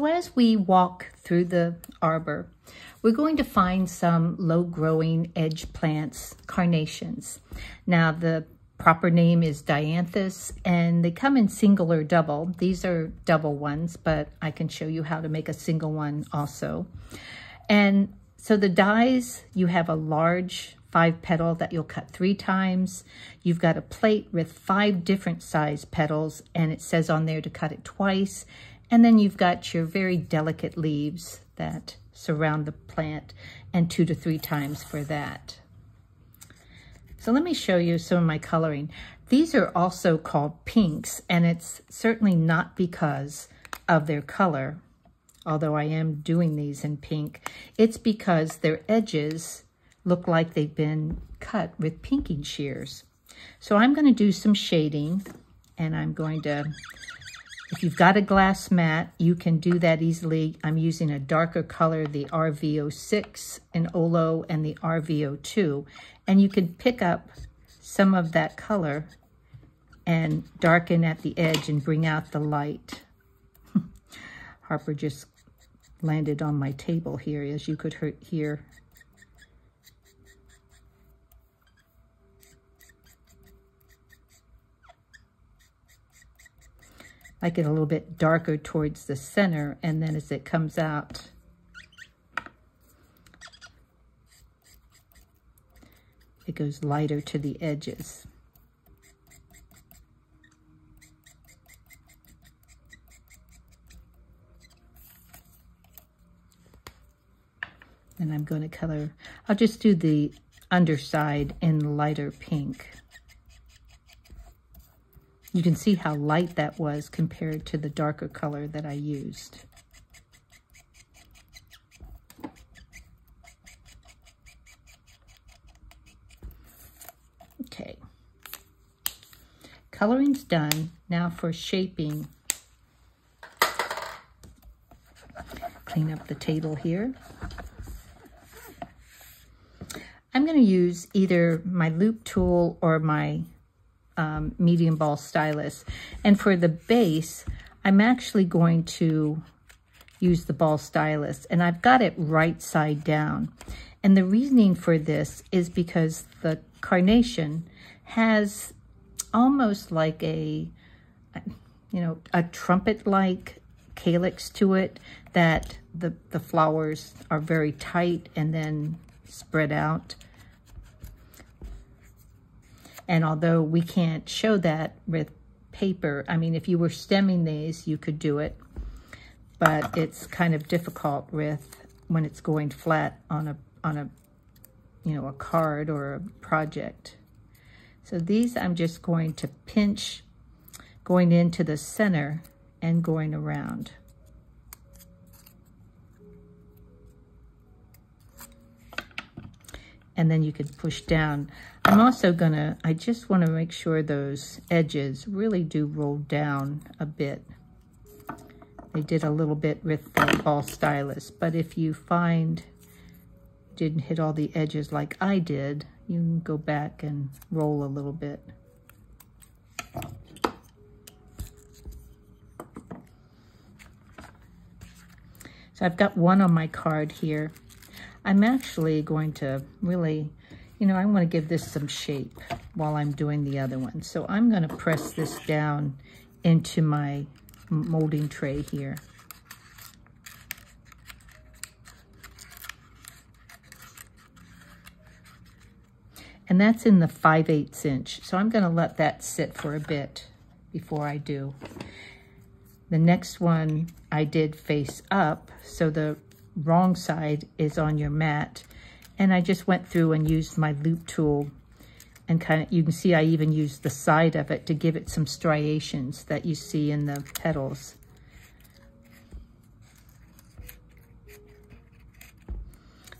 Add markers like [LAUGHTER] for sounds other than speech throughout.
So as we walk through the arbor, we're going to find some low-growing edge plants, carnations. Now, the proper name is dianthus, and they come in single or double. These are double ones, but I can show you how to make a single one also. And so the dies, you have a large five petal that you'll cut three times. You've got a plate with five different size petals, and it says on there to cut it twice. And then you've got your very delicate leaves that surround the plant and two to three times for that. So let me show you some of my coloring. These are also called pinks, and it's certainly not because of their color, although I am doing these in pink. It's because their edges look like they've been cut with pinking shears. So I'm going to do some shading, and I'm going to if you've got a glass mat, you can do that easily. I'm using a darker color, the RVO6 in Olo and the RVO2. And you can pick up some of that color and darken at the edge and bring out the light. [LAUGHS] Harper just landed on my table here, as you could hear. Like it a little bit darker towards the center, and then as it comes out, it goes lighter to the edges. And I'm going to color, I'll just do the underside in lighter pink. You can see how light that was compared to the darker color that I used. Okay. Coloring's done. Now for shaping. Clean up the table here. I'm going to use either my loop tool or my um, medium ball stylus. And for the base, I'm actually going to use the ball stylus. And I've got it right side down. And the reasoning for this is because the carnation has almost like a, you know, a trumpet-like calyx to it that the, the flowers are very tight and then spread out. And although we can't show that with paper, I mean, if you were stemming these, you could do it. But it's kind of difficult with when it's going flat on a, on a, you know, a card or a project. So these I'm just going to pinch going into the center and going around. And then you could push down. I'm also gonna, I just wanna make sure those edges really do roll down a bit. They did a little bit with the ball stylus, but if you find didn't hit all the edges like I did, you can go back and roll a little bit. So I've got one on my card here. I'm actually going to really, you know, I want to give this some shape while I'm doing the other one. So I'm going to press this down into my molding tray here. And that's in the 5 8 inch. So I'm going to let that sit for a bit before I do. The next one I did face up, so the wrong side is on your mat. And I just went through and used my loop tool and kind of, you can see I even used the side of it to give it some striations that you see in the petals.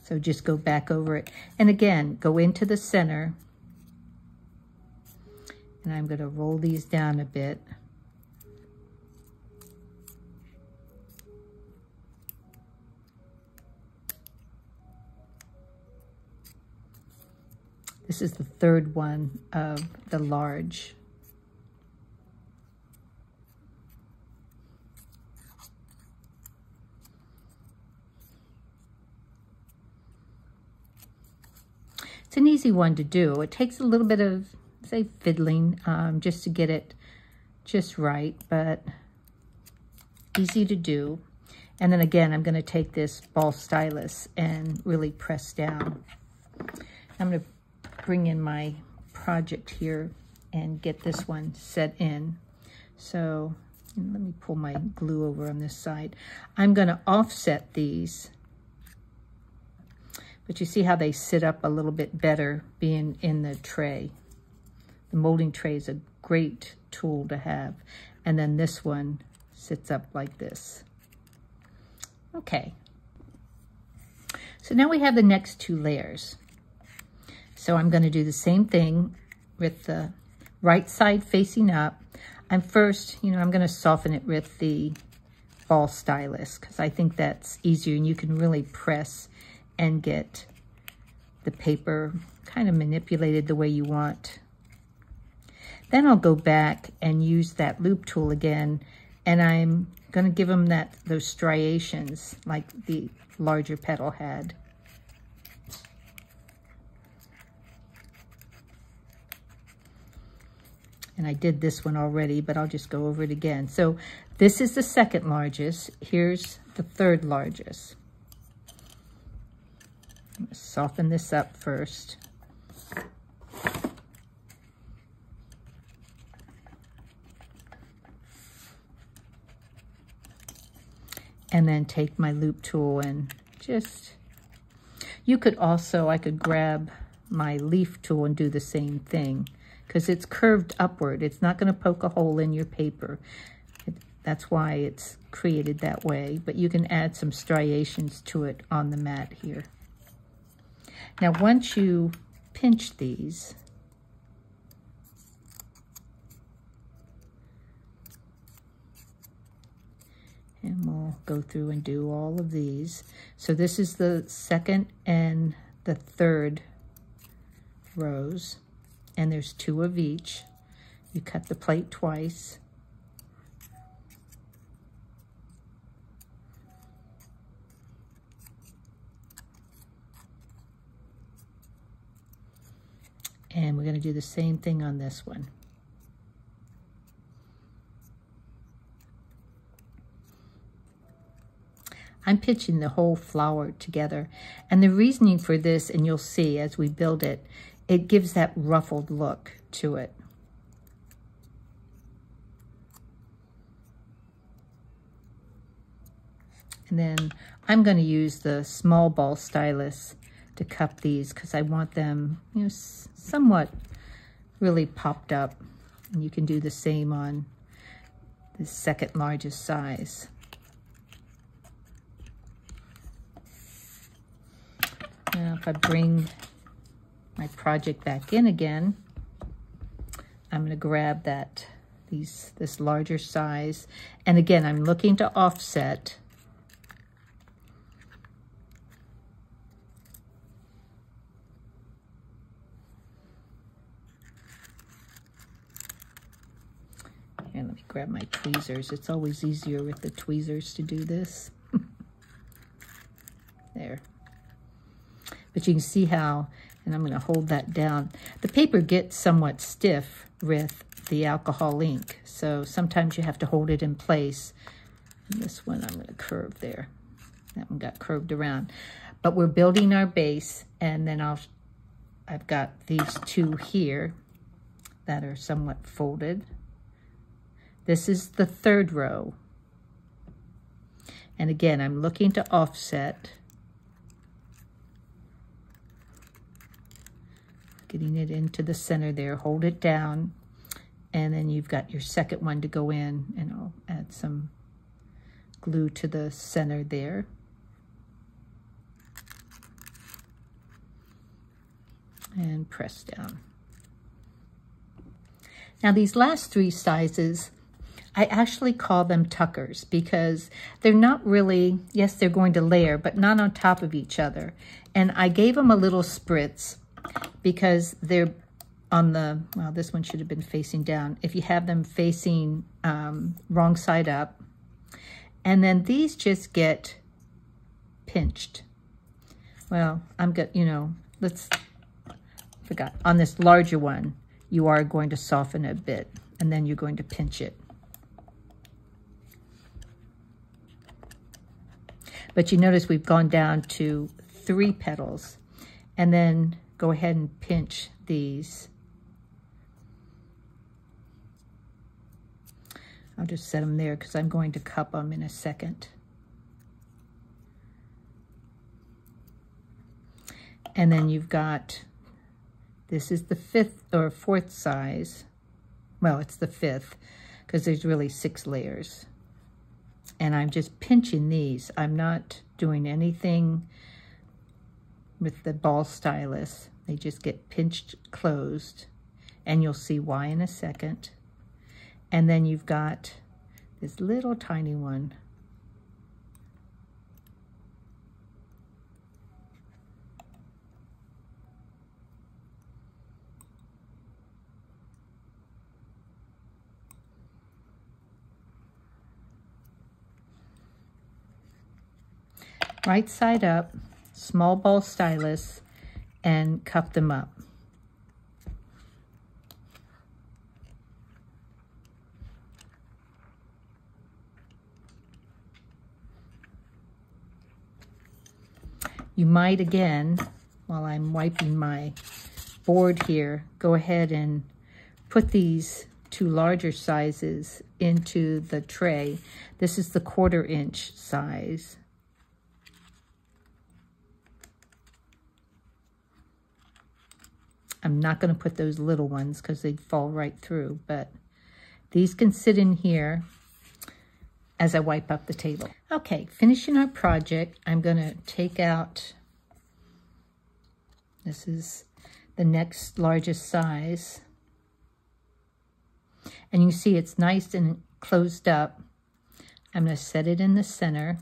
So just go back over it. And again, go into the center. And I'm going to roll these down a bit. This is the third one of the large. It's an easy one to do. It takes a little bit of, say, fiddling um, just to get it just right, but easy to do. And then again, I'm going to take this ball stylus and really press down. I'm going to bring in my project here and get this one set in. So let me pull my glue over on this side. I'm going to offset these. But you see how they sit up a little bit better being in the tray. The molding tray is a great tool to have. And then this one sits up like this. Okay. So now we have the next two layers. So I'm going to do the same thing with the right side facing up. I'm first, you know, I'm going to soften it with the ball stylus because I think that's easier and you can really press and get the paper kind of manipulated the way you want. Then I'll go back and use that loop tool again and I'm going to give them that those striations like the larger petal had. And I did this one already, but I'll just go over it again. So this is the second largest. Here's the third largest. soften this up first. And then take my loop tool and just, you could also, I could grab my leaf tool and do the same thing because it's curved upward. It's not going to poke a hole in your paper. That's why it's created that way, but you can add some striations to it on the mat here. Now, once you pinch these, and we'll go through and do all of these. So this is the second and the third rows and there's two of each. You cut the plate twice. And we're going to do the same thing on this one. I'm pitching the whole flower together. And the reasoning for this, and you'll see as we build it, it gives that ruffled look to it. And then I'm going to use the small ball stylus to cup these because I want them, you know, somewhat really popped up. And you can do the same on the second largest size. Now if I bring my project back in again, I'm going to grab that these this larger size. And again, I'm looking to offset. And let me grab my tweezers. It's always easier with the tweezers to do this. [LAUGHS] there. But you can see how and I'm going to hold that down. The paper gets somewhat stiff with the alcohol ink, so sometimes you have to hold it in place. And this one I'm going to curve there. That one got curved around. But we're building our base, and then I'll, I've got these two here that are somewhat folded. This is the third row. And again, I'm looking to offset getting it into the center there. Hold it down, and then you've got your second one to go in, and I'll add some glue to the center there. And press down. Now these last three sizes, I actually call them tuckers because they're not really, yes, they're going to layer, but not on top of each other. And I gave them a little spritz because they're on the, well, this one should have been facing down. If you have them facing um, wrong side up, and then these just get pinched. Well, I'm good, you know, let's, forgot, on this larger one, you are going to soften a bit and then you're going to pinch it. But you notice we've gone down to three petals and then go ahead and pinch these. I'll just set them there because I'm going to cup them in a second. And then you've got, this is the fifth or fourth size. Well, it's the fifth because there's really six layers. And I'm just pinching these. I'm not doing anything with the ball stylus. They just get pinched closed and you'll see why in a second. And then you've got this little tiny one right side up, small ball stylus, and cup them up. You might again, while I'm wiping my board here, go ahead and put these two larger sizes into the tray. This is the quarter inch size. I'm not going to put those little ones because they'd fall right through, but these can sit in here as I wipe up the table. Okay, finishing our project, I'm going to take out, this is the next largest size. And you see it's nice and closed up. I'm going to set it in the center.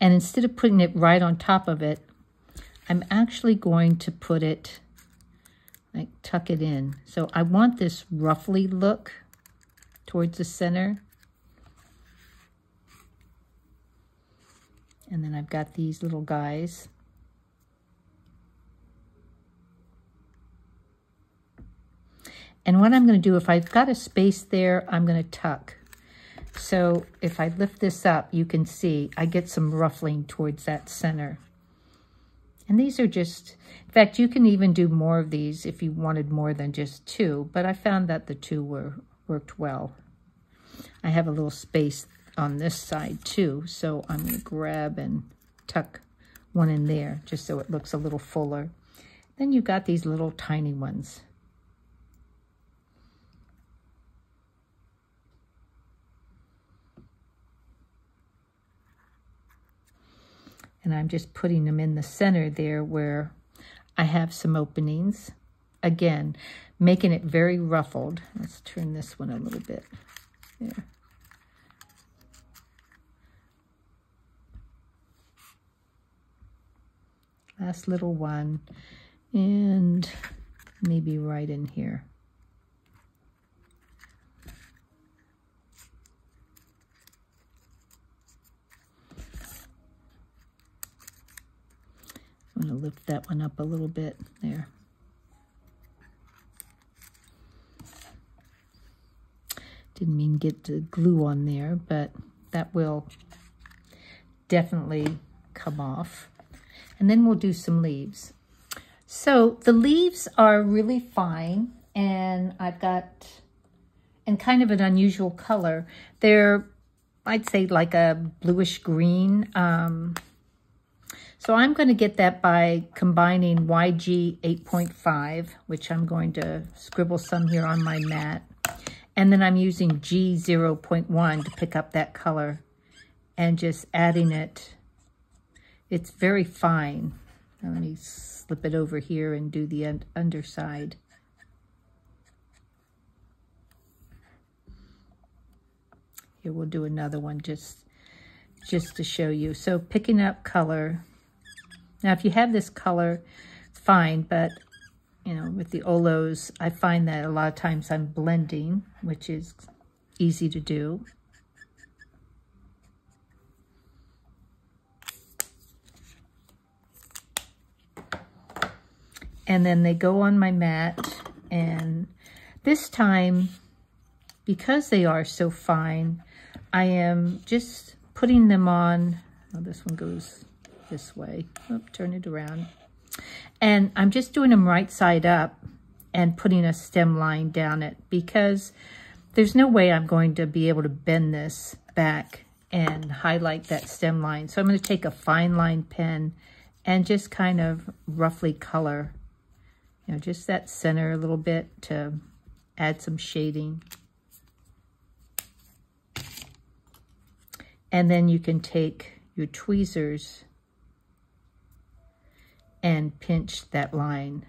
And instead of putting it right on top of it, I'm actually going to put it, like tuck it in. So I want this roughly look towards the center. And then I've got these little guys. And what I'm going to do, if I've got a space there, I'm going to tuck. So if I lift this up, you can see I get some ruffling towards that center. And these are just, in fact, you can even do more of these if you wanted more than just two, but I found that the two were worked well. I have a little space on this side too, so I'm to grab and tuck one in there just so it looks a little fuller. Then you've got these little tiny ones. And I'm just putting them in the center there where I have some openings. Again, making it very ruffled. Let's turn this one a little bit. There. Last little one, and maybe right in here. I'm lift that one up a little bit there. Didn't mean get the glue on there, but that will definitely come off. And then we'll do some leaves. So the leaves are really fine, and I've got, and kind of an unusual color. They're, I'd say like a bluish green. Um, so I'm going to get that by combining YG 8.5, which I'm going to scribble some here on my mat. And then I'm using G 0.1 to pick up that color and just adding it. It's very fine. Now let me slip it over here and do the underside. Here we'll do another one just, just to show you. So picking up color now, if you have this color, fine, but, you know, with the Olos, I find that a lot of times I'm blending, which is easy to do. And then they go on my mat, and this time, because they are so fine, I am just putting them on, well, this one goes this way. Oh, turn it around. And I'm just doing them right side up and putting a stem line down it because there's no way I'm going to be able to bend this back and highlight that stem line. So I'm going to take a fine line pen and just kind of roughly color, you know, just that center a little bit to add some shading. And then you can take your tweezers and pinch that line,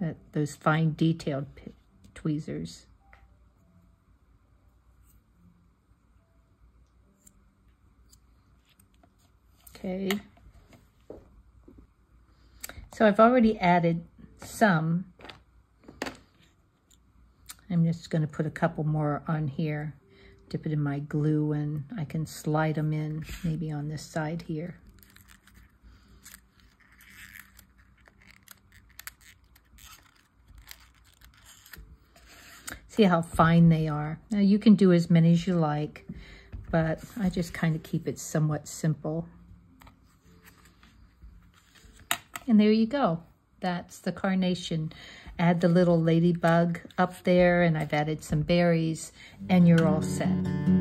that, those fine detailed tweezers. Okay. So I've already added some. I'm just going to put a couple more on here. Dip it in my glue and I can slide them in maybe on this side here. See how fine they are. Now you can do as many as you like, but I just kind of keep it somewhat simple. And there you go. That's the carnation. Add the little ladybug up there and I've added some berries and you're all set.